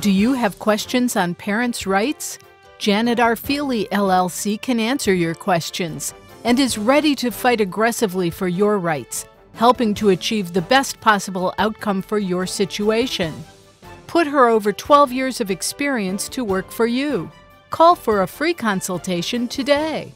Do you have questions on parents' rights? Janet R. Feeley LLC can answer your questions and is ready to fight aggressively for your rights, helping to achieve the best possible outcome for your situation. Put her over 12 years of experience to work for you. Call for a free consultation today.